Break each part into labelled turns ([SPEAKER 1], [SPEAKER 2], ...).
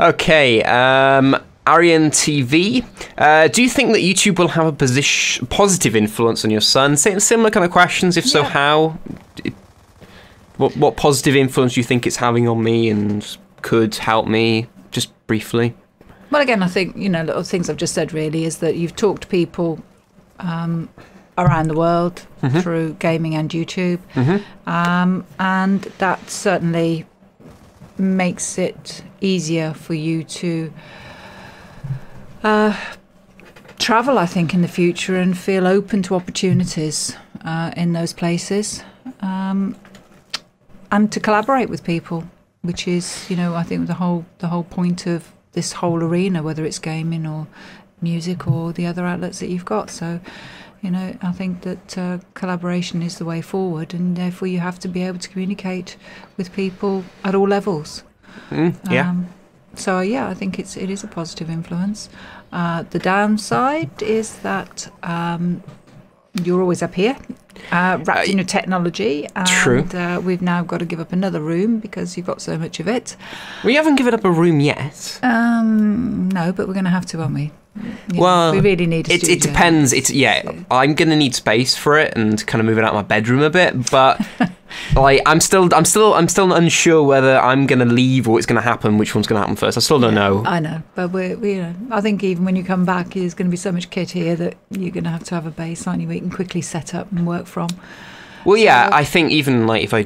[SPEAKER 1] Okay, um, Arian TV. Uh, do you think that YouTube will have a position, positive influence on your son? Same, similar kind of questions. If so,
[SPEAKER 2] Yeah.
[SPEAKER 1] how? What what positive influence do you think it's having on me, and could help me? Just briefly.
[SPEAKER 2] Well, again, I think you know little things I've just said really is that you've talked to people um, around the world through gaming and YouTube, um, and that certainly makes it easier for you to uh, travel. I think in the future and feel open to opportunities uh, in those places, um, and to collaborate with people, which is you know I think the whole the whole point of this whole arena, whether it's gaming or music or the other outlets that you've got. So, you know, I think that uh, collaboration is the way forward, and therefore you have to be able to communicate with people at all levels.
[SPEAKER 1] Mm, yeah.
[SPEAKER 2] Um, so yeah, I think it's it is a positive influence. Uh, the downside is that um, you're always up here, uh, wrapped in your technology, and
[SPEAKER 1] True.
[SPEAKER 2] Uh, we've now got to give up another room because you've got so much of it.
[SPEAKER 1] we haven't given up a room yet.
[SPEAKER 2] Um, no, but we're going to have to, aren't we? You know,
[SPEAKER 1] Well,
[SPEAKER 2] we really need. A
[SPEAKER 1] It, it depends. It's yeah. I'm gonna need space for it and kind of moving out of my bedroom a bit, but like I'm still, I'm still, I'm still unsure whether I'm gonna leave or it's gonna happen. Which one's gonna happen first? I still don't know.
[SPEAKER 2] I know, but we're, we, you know, I think even when you come back, there's going to be so much kit here that you're going to have to have a base, aren't you? Where you can quickly set up and work from.
[SPEAKER 1] Well, yeah,
[SPEAKER 2] So-
[SPEAKER 1] I think even like if I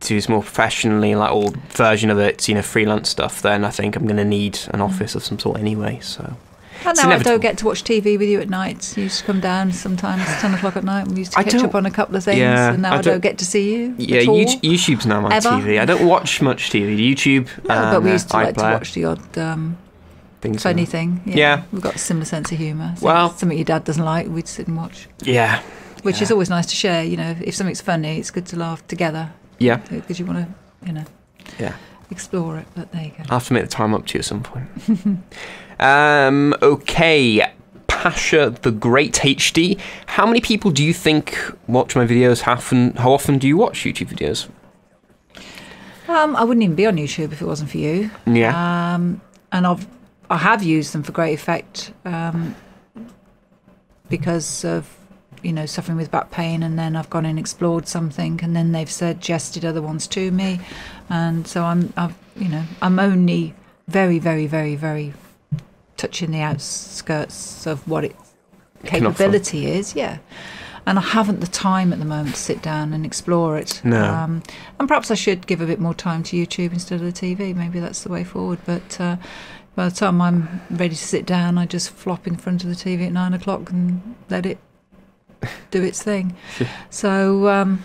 [SPEAKER 1] do this more professionally, like all version of it, you know, freelance stuff, then I think I'm gonna need
[SPEAKER 2] Mm.
[SPEAKER 1] an office of some sort anyway. So
[SPEAKER 2] And now I don't get to watch TV with you at night. You used to come down sometimes ten o'clock at night. and We used to
[SPEAKER 1] I
[SPEAKER 2] catch up on a couple of things,
[SPEAKER 1] Yeah,
[SPEAKER 2] and now
[SPEAKER 1] I
[SPEAKER 2] I, don't,
[SPEAKER 1] don't-
[SPEAKER 2] get to see you.
[SPEAKER 1] yeah. YouTube's now my
[SPEAKER 2] Ever?
[SPEAKER 1] TV. I don't watch much TV. YouTube,
[SPEAKER 2] No,
[SPEAKER 1] and,
[SPEAKER 2] but we
[SPEAKER 1] uh,
[SPEAKER 2] used to like to watch the odd um,
[SPEAKER 1] things
[SPEAKER 2] funny
[SPEAKER 1] that.
[SPEAKER 2] thing.
[SPEAKER 1] Yeah.
[SPEAKER 2] we've got a similar sense of humour. So
[SPEAKER 1] Well-
[SPEAKER 2] something your dad doesn't like, we'd sit and watch,
[SPEAKER 1] Yeah,
[SPEAKER 2] which is always nice to share. You know, if something's funny, it's good to laugh together
[SPEAKER 1] yeah,
[SPEAKER 2] because you want to, you know,
[SPEAKER 1] yeah.
[SPEAKER 2] Explore it. But there you go.
[SPEAKER 1] I'll have to make the time up to you at some point. um, okay. Pasha the Great HD. How many people do you think watch my videos? How often, how often do you watch YouTube videos?
[SPEAKER 2] Um, I wouldn't even be on YouTube if it wasn't for you.
[SPEAKER 1] Yeah.
[SPEAKER 2] Um, and I've I have used them for great effect um, because of you know suffering with back pain, and then I've gone and explored something, and then they've suggested other ones to me, and so I'm I've you know I'm only very very very very touching the outskirts of what its capability is, yeah. And I haven't the time at the moment to sit down and explore it.
[SPEAKER 1] No.
[SPEAKER 2] Um, and perhaps I should give a bit more time to YouTube instead of the TV. Maybe that's the way forward. But uh, by the time I'm ready to sit down, I just flop in front of the TV at nine o'clock and let it do its thing. so um,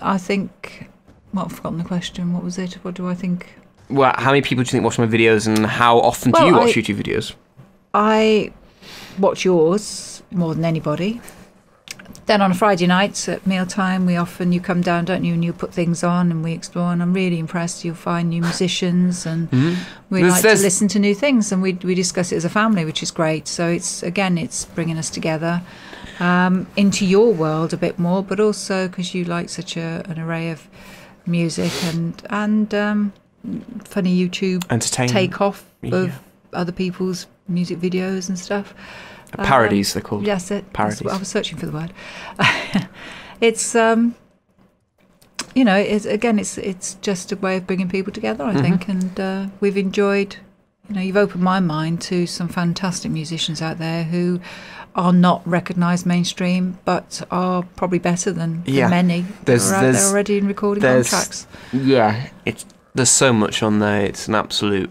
[SPEAKER 2] I think. Well, I've forgotten the question. What was it? What do I think?
[SPEAKER 1] well, how many people do you think watch my videos, and how often do you watch
[SPEAKER 2] I-
[SPEAKER 1] YouTube videos?
[SPEAKER 2] I watch yours more than anybody. Then on a Friday nights at mealtime, we often you come down, don't you, and you put things on and we explore. And I'm really impressed. You'll find new musicians, and we
[SPEAKER 1] Mm-hmm. There's-
[SPEAKER 2] like
[SPEAKER 1] there's-
[SPEAKER 2] to listen to new things, and we we discuss it as a family, which is great. So it's again, it's bringing us together um, into your world a bit more, but also because you like such a, an array of music and and um, funny YouTube take off
[SPEAKER 1] Yeah.
[SPEAKER 2] of other people's music videos and stuff.
[SPEAKER 1] Parodies, they're called.
[SPEAKER 2] Yes, it.
[SPEAKER 1] Parodies.
[SPEAKER 2] I was searching for the word. it's um, you know, it's again, it's it's just a way of bringing people together. I think, and uh, we've enjoyed. You know, you've opened my mind to some fantastic musicians out there who are not recognised mainstream, but are probably better than, than
[SPEAKER 1] Yeah.
[SPEAKER 2] many
[SPEAKER 1] There's-
[SPEAKER 2] that are out there already in recording contracts.
[SPEAKER 1] Yeah, it's there's so much on there. It's an absolute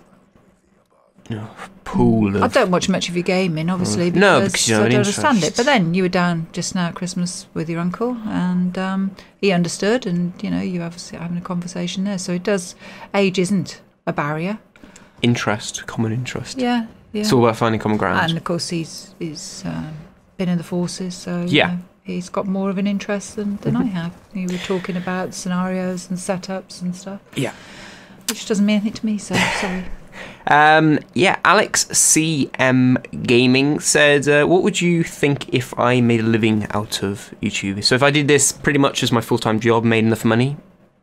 [SPEAKER 1] you know, pool of.
[SPEAKER 2] I don't watch much of your gaming, obviously, because,
[SPEAKER 1] No, because you don't
[SPEAKER 2] I don't
[SPEAKER 1] an
[SPEAKER 2] understand it. But then you were down just now at Christmas with your uncle, and um, he understood, and you know, you obviously having a conversation there. So it does. Age isn't a barrier.
[SPEAKER 1] Interest, common interest.
[SPEAKER 2] Yeah, yeah.
[SPEAKER 1] It's all about finding common ground.
[SPEAKER 2] and of course, he's he's um, been in the forces, so
[SPEAKER 1] Yeah. Mm-hmm.
[SPEAKER 2] know, he's got more of an interest than, than I have. You were talking about scenarios and setups and stuff,
[SPEAKER 1] yeah.
[SPEAKER 2] which doesn't mean anything to me. So sorry.
[SPEAKER 1] Um, yeah, Alex CM Gaming said, uh, "What would you think if I made a living out of YouTube? So if I did this pretty much as my full time job, made enough money,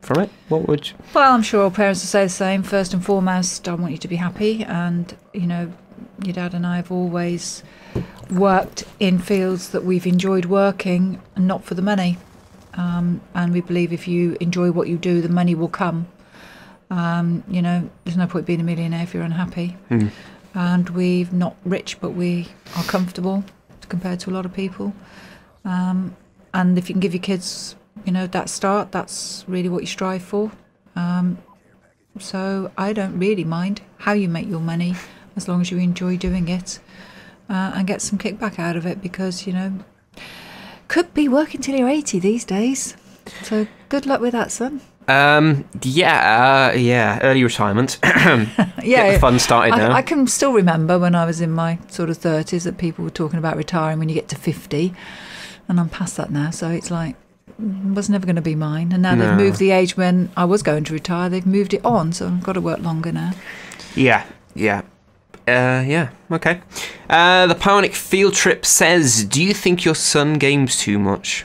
[SPEAKER 1] from it? What would? You...
[SPEAKER 2] Well, I'm sure all parents will say the same. First and foremost, I want you to be happy, and you know, your dad and I have always worked in fields that we've enjoyed working, and not for the money. Um, and we believe if you enjoy what you do, the money will come. Um, you know, there's no point being a millionaire if you're unhappy.
[SPEAKER 1] Mm.
[SPEAKER 2] And we're not rich, but we are comfortable compared to a lot of people. Um, and if you can give your kids, you know, that start, that's really what you strive for. Um, so I don't really mind how you make your money as long as you enjoy doing it uh, and get some kickback out of it because, you know, could be working till you're 80 these days. So good luck with that, son.
[SPEAKER 1] Um, yeah, uh, yeah, early retirement.
[SPEAKER 2] yeah,
[SPEAKER 1] Get the fun started now.
[SPEAKER 2] I, I can still remember when I was in my sort of 30s that people were talking about retiring when you get to 50. And I'm past that now. So it's like, was never going to be mine. And now
[SPEAKER 1] No.
[SPEAKER 2] they've moved the age when I was going to retire. They've moved it on. So I've got to work longer now.
[SPEAKER 1] Yeah, yeah. Uh, yeah, okay. Uh, the Panic Field Trip says, Do you think your son games too much?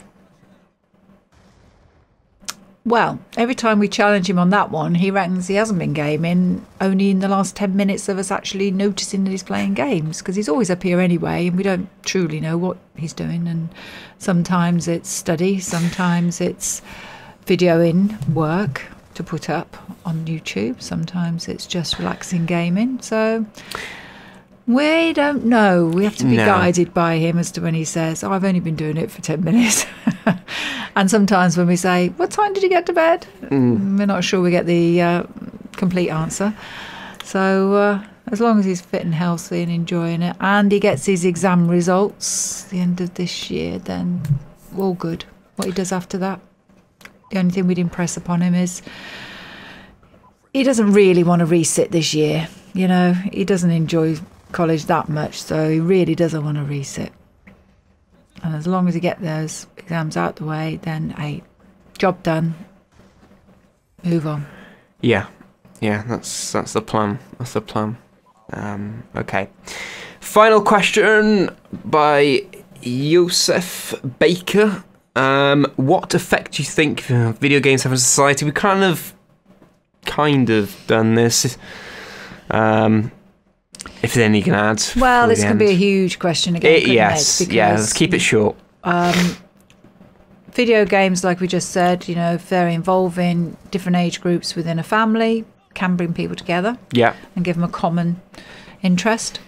[SPEAKER 2] Well, every time we challenge him on that one, he reckons he hasn't been gaming only in the last 10 minutes of us actually noticing that he's playing games because he's always up here anyway and we don't truly know what he's doing. And sometimes it's study, sometimes it's videoing work to put up on YouTube, sometimes it's just relaxing gaming. So we don't know. We have to be
[SPEAKER 1] No.
[SPEAKER 2] guided by him as to when he says, oh, I've only been doing it for 10 minutes. and sometimes when we say, What time did you get to bed? We're not sure we get the uh, complete answer. So uh, as long as he's fit and healthy and enjoying it, and he gets his exam results the end of this year, then all good. What he does after that, the only thing we'd impress upon him is he doesn't really want to resit this year. You know, he doesn't enjoy college that much, so he really doesn't want to resit. And as long as he get those exams out the way, then hey, job done. Move on.
[SPEAKER 1] Yeah, yeah, that's that's the plan. That's the plan. Um, okay. Final question by Yosef Baker. Um, what effect do you think video games have on society? We kind of, kind of done this. Um, if there's anything you can add.
[SPEAKER 2] Well, this can be a huge question again.
[SPEAKER 1] It- yes,
[SPEAKER 2] it?
[SPEAKER 1] yeah. Let's keep it short.
[SPEAKER 2] Um, video games, like we just said, you know, if they're involving different age groups within a family, can bring people together.
[SPEAKER 1] Yeah,
[SPEAKER 2] and give them a common interest.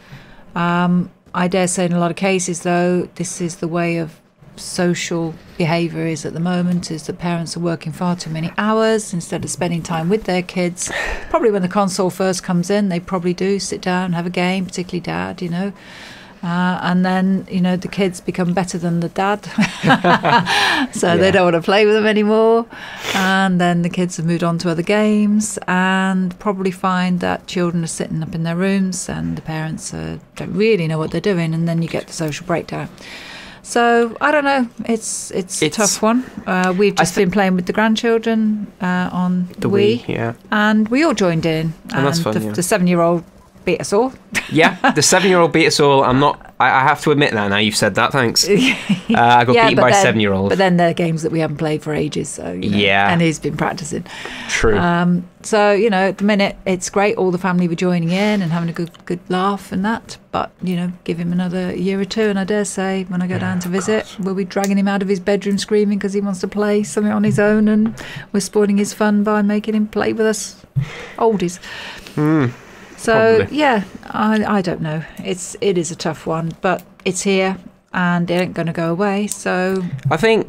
[SPEAKER 2] Um, I dare say, in a lot of cases, though, this is the way of social behaviour is at the moment is that parents are working far too many hours instead of spending time with their kids. Probably when the console first comes in, they probably do sit down and have a game, particularly dad, you know. Uh, and then you know the kids become better than the dad, so
[SPEAKER 1] Yeah.
[SPEAKER 2] they don't want to play with them anymore. And then the kids have moved on to other games, and probably find that children are sitting up in their rooms, and the parents uh, don't really know what they're doing, and then you get the social breakdown. So I don't know. It's it's,
[SPEAKER 1] It's-
[SPEAKER 2] a tough one. Uh, we've just been playing with the grandchildren uh, on
[SPEAKER 1] the
[SPEAKER 2] Wii,
[SPEAKER 1] Wii. Yeah,
[SPEAKER 2] and we all joined in.
[SPEAKER 1] And that's fun,
[SPEAKER 2] the,
[SPEAKER 1] yeah.
[SPEAKER 2] the seven-year-old beat us all.
[SPEAKER 1] yeah. The seven-year-old beat us all. I'm not. I, I have to admit that now. You've said that. Thanks. Uh, I got
[SPEAKER 2] Yeah,
[SPEAKER 1] by a seven-year-old.
[SPEAKER 2] But then there are games that we haven't played for ages, so you know,
[SPEAKER 1] Yeah.
[SPEAKER 2] and he's been practicing.
[SPEAKER 1] True.
[SPEAKER 2] Um, so you know, at the minute it's great. All the family were joining in and having a good good laugh and that. But you know, give him another year or two, and I dare say when I go down to visit, we'll be dragging him out of his bedroom screaming because he wants to play something on his own, and we're spoiling his fun by making him play with us oldies.
[SPEAKER 1] Hmm.
[SPEAKER 2] So
[SPEAKER 1] Probably.
[SPEAKER 2] yeah, I I don't know. It's it is a tough one, but it's here and it ain't going to go away. So
[SPEAKER 1] I think.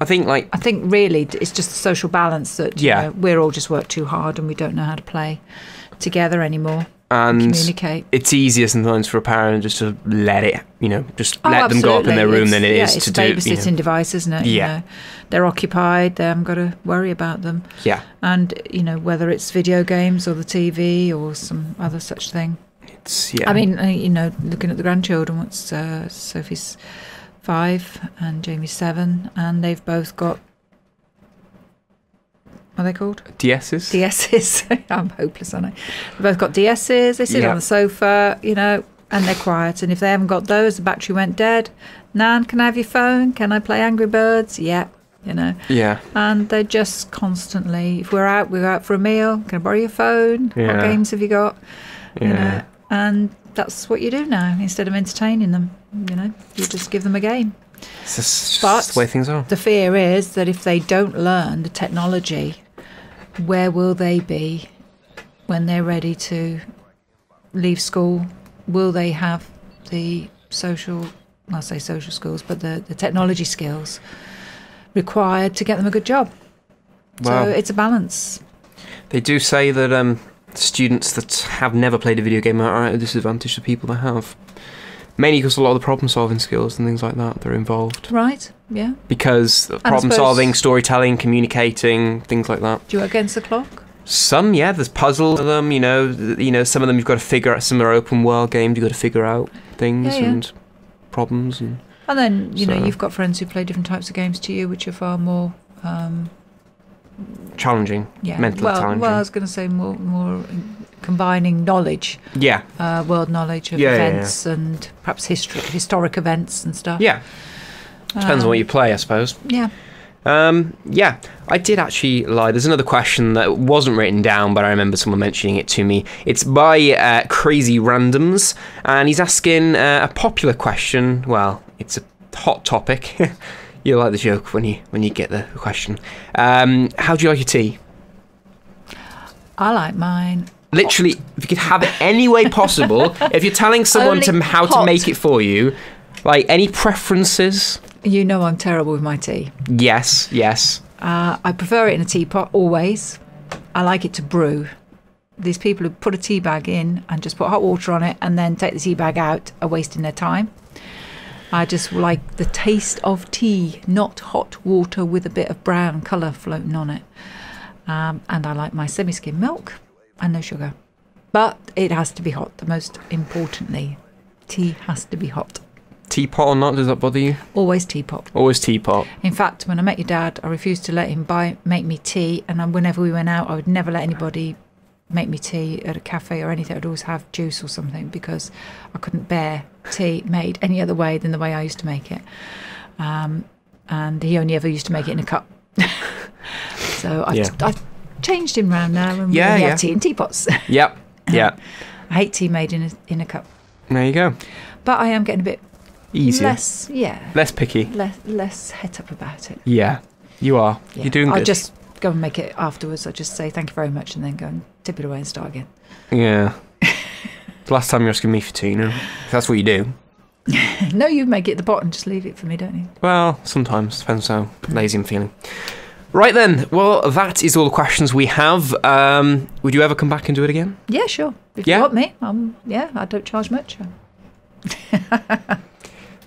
[SPEAKER 1] I think like
[SPEAKER 2] I think really it's just the social balance that
[SPEAKER 1] Yeah.
[SPEAKER 2] know, we're all just work too hard and we don't know how to play together anymore.
[SPEAKER 1] And
[SPEAKER 2] communicate.
[SPEAKER 1] it's easier sometimes for a parent just to let it, you know, just
[SPEAKER 2] Oh,
[SPEAKER 1] let them go up in their
[SPEAKER 2] absolutely.
[SPEAKER 1] room
[SPEAKER 2] It's-
[SPEAKER 1] than it
[SPEAKER 2] yeah,
[SPEAKER 1] is
[SPEAKER 2] it's
[SPEAKER 1] to
[SPEAKER 2] a
[SPEAKER 1] do. You
[SPEAKER 2] babysitting
[SPEAKER 1] know.
[SPEAKER 2] device, isn't it? You
[SPEAKER 1] Yeah.
[SPEAKER 2] know, they're occupied. They haven't got to worry about them.
[SPEAKER 1] Yeah,
[SPEAKER 2] And you know whether it's video games or the TV or some other such thing.
[SPEAKER 1] it's yeah.
[SPEAKER 2] I mean, uh, you know, looking at the grandchildren, what's uh, Sophie's five and Jamie's seven, and they've both got are they called?
[SPEAKER 1] DSs.
[SPEAKER 2] DSs. I'm hopeless, aren't I? They've both got DSs. They sit
[SPEAKER 1] Yeah.
[SPEAKER 2] on the sofa, you know, and they're quiet. And if they haven't got those, the battery went dead. Nan, can I have your phone? Can I play Angry Birds? Yeah. you know.
[SPEAKER 1] Yeah.
[SPEAKER 2] And they're just constantly, if we're out, we're out for a meal, can I borrow your phone?
[SPEAKER 1] Yeah.
[SPEAKER 2] What games have you got?
[SPEAKER 1] Yeah.
[SPEAKER 2] You know, and that's what you do now. Instead of entertaining them, you know, you just give them a game.
[SPEAKER 1] It's just,
[SPEAKER 2] But-
[SPEAKER 1] the way things are.
[SPEAKER 2] The fear is that if they don't learn the technology, where will they be when they're ready to leave school? Will they have the social, I'll say social skills, but the, the technology skills required to get them a good job?
[SPEAKER 1] Wow.
[SPEAKER 2] So it's a balance.
[SPEAKER 1] They do say that um, students that have never played a video game are at a disadvantage to people that have. Mainly because a lot of the problem solving skills and things like that that are involved.
[SPEAKER 2] Right? Yeah.
[SPEAKER 1] Because problem solving, storytelling, communicating, things like that.
[SPEAKER 2] Do you work against the clock?
[SPEAKER 1] Some, yeah, there's puzzles of them. You know, you know, some of them you've got to figure out. Some are open world games. You've got to figure out things
[SPEAKER 2] Yeah, yeah.
[SPEAKER 1] and problems and
[SPEAKER 2] And then, you know, you've got friends who play different types of games to you, which are far more, um,
[SPEAKER 1] challenging.
[SPEAKER 2] yeah.
[SPEAKER 1] Mentally
[SPEAKER 2] well,
[SPEAKER 1] challenging.
[SPEAKER 2] well, I was going to say more, more combining knowledge,
[SPEAKER 1] Yeah,
[SPEAKER 2] uh, world knowledge of
[SPEAKER 1] Yeah, yeah, yeah.
[SPEAKER 2] events and perhaps history, historic events and stuff.
[SPEAKER 1] yeah. Depends on what you play, I suppose.
[SPEAKER 2] Yeah.
[SPEAKER 1] Um, yeah, I did actually lie. There's another question that wasn't written down, but I remember someone mentioning it to me. It's by uh, Crazy Randoms, and he's asking uh, a popular question. Well, it's a hot topic. You'll like the joke when you when you get the question. Um, how do you like your tea?
[SPEAKER 2] I like mine.
[SPEAKER 1] Literally, if you could have it any way possible, if you're telling someone to how to make it for you, like any preferences?
[SPEAKER 2] You know I'm terrible with my tea.
[SPEAKER 1] Yes, yes.
[SPEAKER 2] Uh, I prefer it in a teapot always. I like it to brew. These people who put a tea bag in and just put hot water on it and then take the tea bag out are wasting their time. I just like the taste of tea, not hot water with a bit of brown colour floating on it. Um, and I like my semi skim milk and no sugar. But it has to be hot, the most importantly. Tea has to be hot.
[SPEAKER 1] Teapot or not? Does that bother you?
[SPEAKER 2] Always teapot.
[SPEAKER 1] Always teapot.
[SPEAKER 2] In fact, when I met your dad, I refused to let him buy make me tea, and whenever we went out, I would never let anybody make me tea at a cafe or anything. I'd always have juice or something because I couldn't bear tea made any other way than the way I used to make it. Um, and he only ever used to make it in a cup. so I've,
[SPEAKER 1] Yeah.
[SPEAKER 2] I've changed him round now, and
[SPEAKER 1] Yeah,
[SPEAKER 2] we
[SPEAKER 1] yeah.
[SPEAKER 2] have tea in teapots.
[SPEAKER 1] Yep. Yeah.
[SPEAKER 2] I hate tea made in a, in a cup,
[SPEAKER 1] There you go.
[SPEAKER 2] but I am getting a bit
[SPEAKER 1] Easier.
[SPEAKER 2] less, yeah,
[SPEAKER 1] Less picky.
[SPEAKER 2] less less het up about it.
[SPEAKER 1] Yeah. You are.
[SPEAKER 2] Yeah.
[SPEAKER 1] You're doing
[SPEAKER 2] I'll just go and make it afterwards. I'll just say thank you very much and then go and tip it away and start again.
[SPEAKER 1] Yeah. The Last time you're asking me for tea, you know. If that's what you do.
[SPEAKER 2] no, you make it at the bottom. Just leave it for me, don't you?
[SPEAKER 1] Well, sometimes. Depends how lazy I'm feeling. Right then. Well, that is all the questions we have. Um, would you ever come back and do it again?
[SPEAKER 2] Yeah, sure. If
[SPEAKER 1] Yeah?
[SPEAKER 2] you want me, um, yeah, I don't charge much.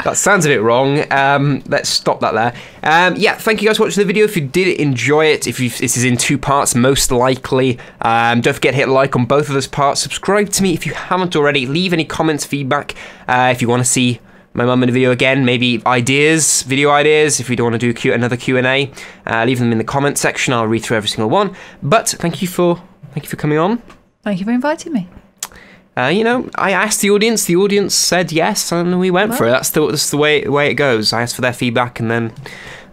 [SPEAKER 1] That sounds a bit wrong. Um, let's stop that there. Um, yeah, thank you guys for watching the video. If you did enjoy it, if you this is in two parts, most likely, um, don't forget to hit like on both of those parts. Subscribe to me if you haven't already. Leave any comments, feedback. Uh, if you want to see my mum in a video again, maybe ideas, video ideas. If you don't want to do Q- another Q and A, uh, leave them in the comment section. I'll read through every single one. But thank you for thank you for coming on.
[SPEAKER 2] Thank you for inviting me.
[SPEAKER 1] Uh, you know, I asked the audience. The audience said yes, and we went for it. That's the that's the way way it goes. I asked for their feedback, and then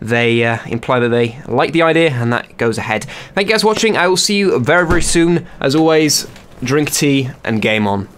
[SPEAKER 1] they uh, imply that they like the idea, and that goes ahead. Thank you guys for watching. I will see you very very soon. As always, drink tea and game on.